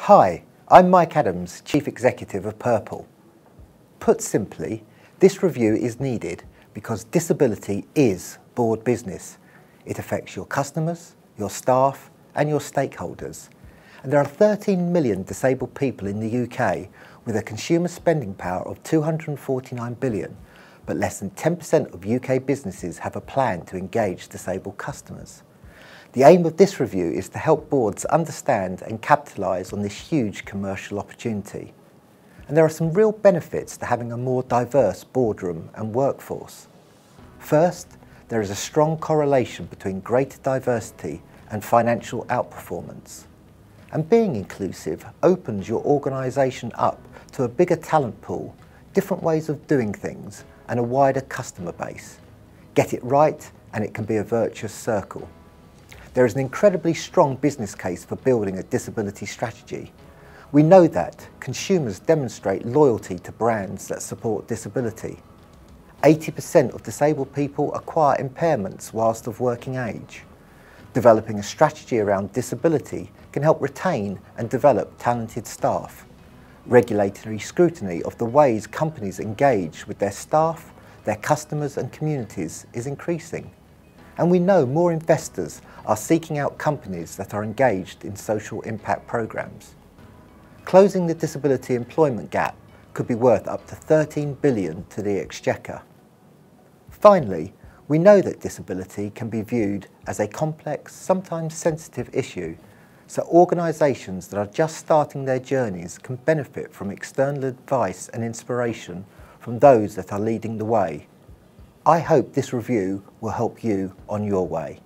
Hi, I'm Mike Adams, Chief Executive of Purple. Put simply, this review is needed because disability is board business. It affects your customers, your staff and your stakeholders. And there are 13 million disabled people in the UK with a consumer spending power of 249 billion, but less than 10% of UK businesses have a plan to engage disabled customers. The aim of this review is to help boards understand and capitalise on this huge commercial opportunity. And there are some real benefits to having a more diverse boardroom and workforce. First, there is a strong correlation between greater diversity and financial outperformance. And being inclusive opens your organisation up to a bigger talent pool, different ways of doing things and a wider customer base. Get it right and it can be a virtuous circle. There is an incredibly strong business case for building a disability strategy. We know that consumers demonstrate loyalty to brands that support disability. 80% of disabled people acquire impairments whilst of working age. Developing a strategy around disability can help retain and develop talented staff. Regulatory scrutiny of the ways companies engage with their staff, their customers and communities is increasing. And we know more investors are seeking out companies that are engaged in social impact programs. Closing the disability employment gap could be worth up to 13 billion to the Exchequer. Finally, we know that disability can be viewed as a complex, sometimes sensitive issue, so organisations that are just starting their journeys can benefit from external advice and inspiration from those that are leading the way. I hope this review will help you on your way.